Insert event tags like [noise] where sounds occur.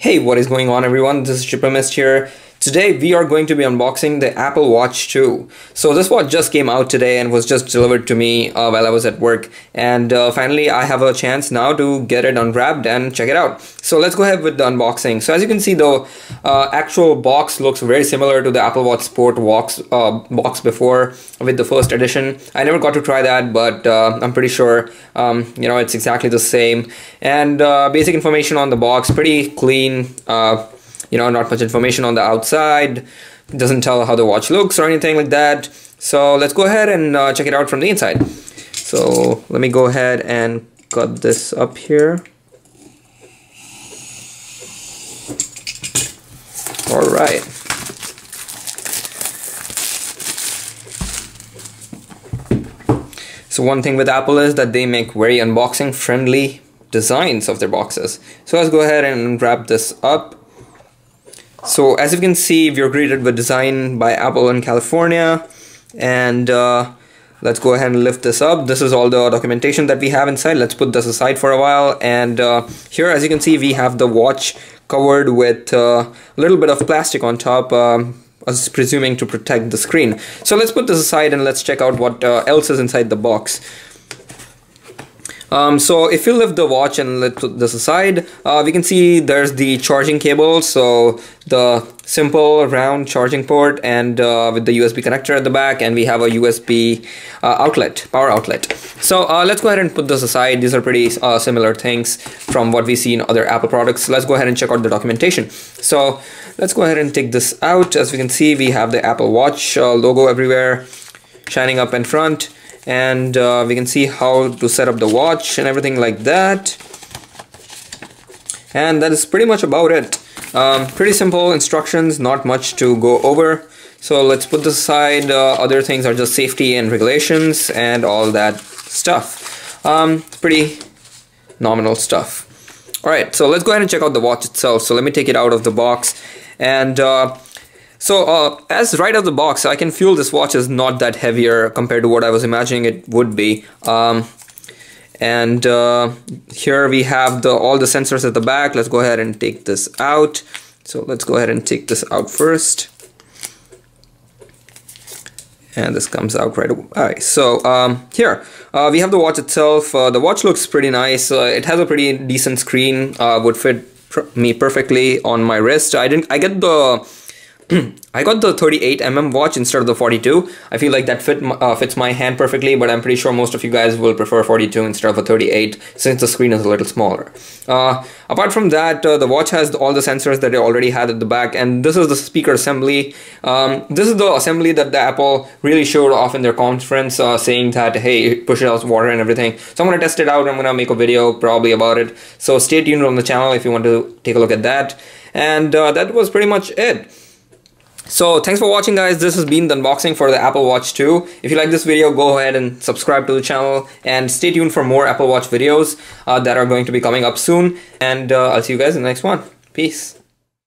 Hey, what is going on everyone? This is ChipperMist here. Today we are going to be unboxing the Apple Watch 2. So this watch just came out today and was just delivered to me uh, while I was at work and uh, finally I have a chance now to get it unwrapped and check it out. So let's go ahead with the unboxing. So as you can see the uh, actual box looks very similar to the Apple Watch Sport box, uh, box before with the first edition. I never got to try that but uh, I'm pretty sure um, you know it's exactly the same and uh, basic information on the box pretty clean you know not much information on the outside it doesn't tell how the watch looks or anything like that. So let's go ahead and uh, check it out from the inside. So let me go ahead and cut this up here. All right. So one thing with Apple is that they make very unboxing friendly designs of their boxes. So let's go ahead and wrap this up so as you can see, we are greeted with design by Apple in California. And uh, let's go ahead and lift this up. This is all the documentation that we have inside. Let's put this aside for a while. And uh, here, as you can see, we have the watch covered with uh, a little bit of plastic on top. Um, I was presuming to protect the screen. So let's put this aside and let's check out what uh, else is inside the box. Um, so if you lift the watch and let this aside, uh, we can see there's the charging cable. So the simple round charging port and uh, with the USB connector at the back and we have a USB uh, outlet, power outlet. So uh, let's go ahead and put this aside. These are pretty uh, similar things from what we see in other Apple products. Let's go ahead and check out the documentation. So let's go ahead and take this out. As we can see, we have the Apple Watch uh, logo everywhere shining up in front and uh, we can see how to set up the watch and everything like that. And that is pretty much about it. Um, pretty simple instructions not much to go over. So let's put this aside. Uh, other things are just safety and regulations and all that stuff. Um, pretty nominal stuff. Alright so let's go ahead and check out the watch itself. So let me take it out of the box. And uh, so uh, as right out of the box, I can feel this watch is not that heavier compared to what I was imagining it would be. Um, and uh, here we have the all the sensors at the back. Let's go ahead and take this out. So let's go ahead and take this out first. And this comes out right away. So um, here uh, we have the watch itself. Uh, the watch looks pretty nice. Uh, it has a pretty decent screen. Uh, would fit me perfectly on my wrist. I didn't. I get the [clears throat] I got the 38mm watch instead of the 42. I feel like that fit uh, fits my hand perfectly, but I'm pretty sure most of you guys will prefer 42 instead of a 38 since the screen is a little smaller. Uh, apart from that, uh, the watch has all the sensors that it already had at the back, and this is the speaker assembly. Um, this is the assembly that the Apple really showed off in their conference, uh, saying that, hey, push it out water and everything. So I'm going to test it out. I'm going to make a video probably about it. So stay tuned on the channel if you want to take a look at that. And uh, that was pretty much it. So thanks for watching guys. This has been the unboxing for the Apple Watch 2. If you like this video, go ahead and subscribe to the channel and stay tuned for more Apple Watch videos uh, that are going to be coming up soon. And uh, I'll see you guys in the next one. Peace.